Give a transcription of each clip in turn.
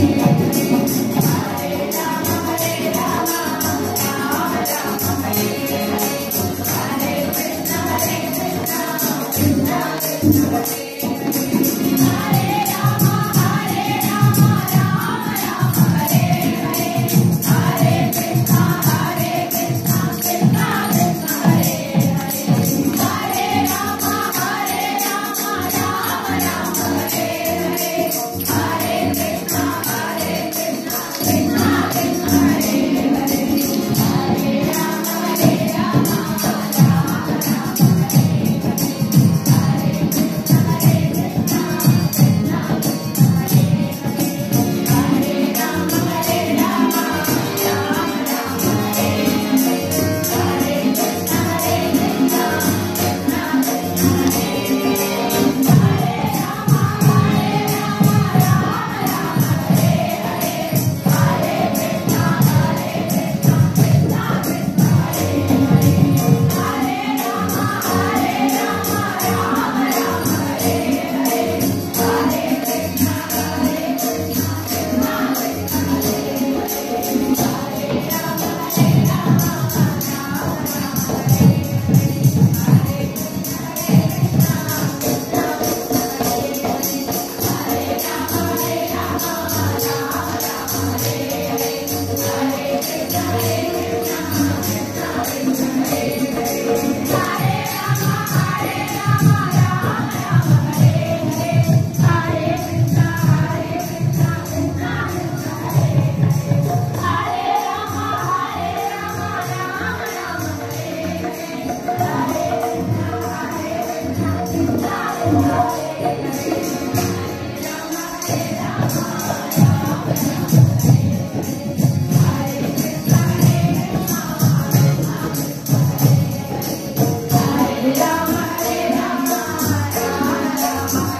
私たち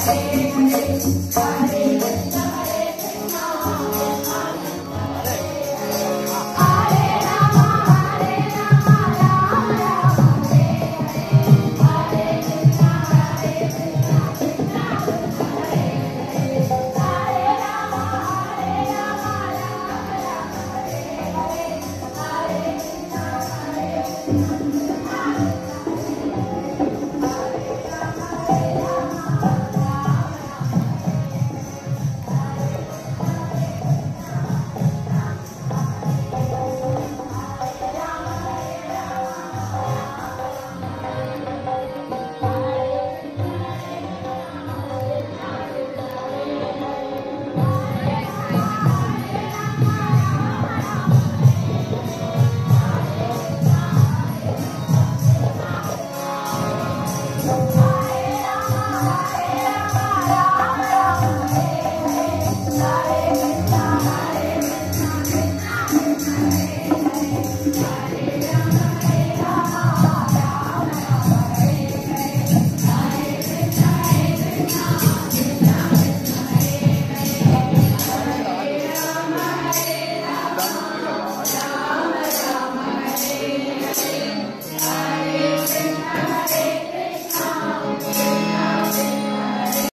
Hey.